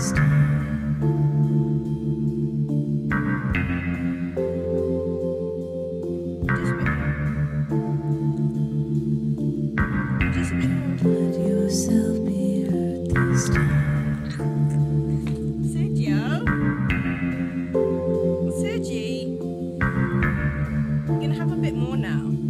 Let yourself be this time. Sergio? Sergi? You're gonna have a bit more now.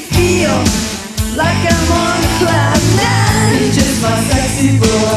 feel like I'm on cloud nine. It's Just my sexy boy.